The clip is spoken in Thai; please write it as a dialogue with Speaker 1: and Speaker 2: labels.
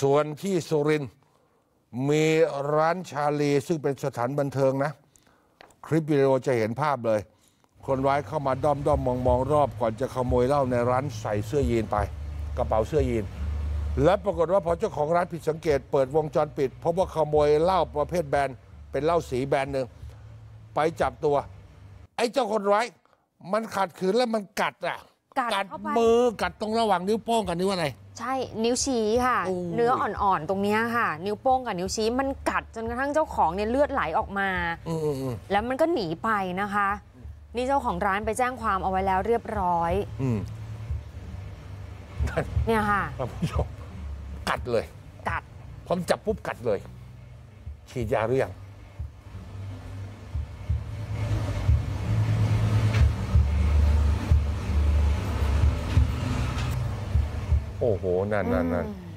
Speaker 1: ส่วนที่สุรินทร์มีร้านชาลีซึ่งเป็นสถานบันเทิงนะ คลิปวิดีโอจะเห็นภาพเลย คนร้ายเข้ามาด้อมด้อมมองมองรอบก่อนจะขโมยเหล้าในร้านใส่เสื้อยีนไป กระเป๋าเสื้อยีน และปรากฏว่าพอเจ้าของร้านผิดสังเกต เปิดวงจรปิดพบว่าขโมยเหล้าประเภทแบรนด์เป็นเหล้าสีแบรนด์หนึ่งไปจับตัว ไอ้เจ้าคนร้าย มันขัดขืนแล้วมันกัดอะ
Speaker 2: กัดเข้าไป
Speaker 1: มือกัดตรงระหว่างนิ้วโป้งกับนิ้วอะไร
Speaker 2: ใช่นิ้วชี้ค่ะ
Speaker 1: โอ้ย
Speaker 2: เนื้ออ่อนๆตรงเนี้ยค่ะ นิ้วโป้งกับนิ้วชี้มันกัดจนกระทั่งเจ้าของเนี่ยเลือดไหลออกมา
Speaker 1: อืมอืมอืม
Speaker 2: แล้วมันก็หนีไปนะคะ นี่เจ้าของร้านไปแจ้งความเอาไว้แล้วเรียบร้อย
Speaker 1: อืม
Speaker 2: เนี่ยค่ะ
Speaker 1: ท่านผู้ชมกัดเลย
Speaker 2: กัด
Speaker 1: ผมจับปุ๊บกัดเลย ฉีดยาหรือยัง โอ้โหนั่นนั่นนั่น
Speaker 2: อืม